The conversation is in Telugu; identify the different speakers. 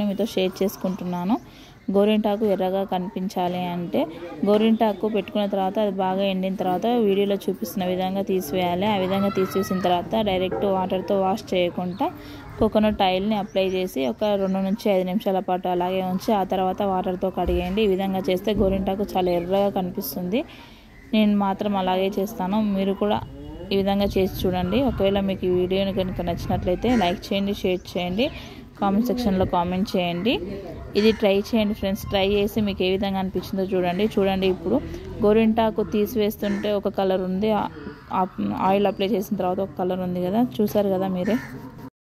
Speaker 1: రెసిపీని మీతో షేర్ చేసుకుంటున్నాను. గోరింటాకు ఎర్రగా కనిపించాలి అంటే గోరింటాకు పెట్టుకున్న తర్వాత అది బాగా ఎండిన తర్వాత వీడియోలో చూపిస్తున్న విధంగా తీసివేయాలి. ఆ విధంగా తీసివేసిన తర్వాత డైరెక్ట్ వాటర్తో వాష్ చేయకుండా కోకోనట్ ఆయిల్ని అప్లై చేసి ఒక రెండు నుంచి ఐదు నిమిషాల పాటు అలాగే ఉంచి ఆ తర్వాత వాటర్తో కడిగేయండి. ఈ విధంగా చేస్తే గోరింటాకు చాలా ఎర్రగా కనిపిస్తుంది. నేను మాత్రం అలాగే చేస్తాను. మీరు కూడా ఈ విధంగా చేసి చూడండి. ఒకవేళ మీకు ఈ వీడియోని కనుక నచ్చినట్లయితే లైక్ చేయండి షేర్ చేయండి. కామెంట్ సెక్షన్లో కామెంట్ చేయండి. ఇది ట్రై చేయండి ఫ్రెండ్స్ ట్రై చేసి మీకు ఏ విధంగా అనిపించిందో చూడండి. చూడండి ఇప్పుడు గోరింటాకు తీసివేస్తుంటే ఒక కలర్ ఉంది. ఆయిల్ అప్లై చేసిన తర్వాత ఒక కలర్ ఉంది కదా. చూసారు కదా మీరే?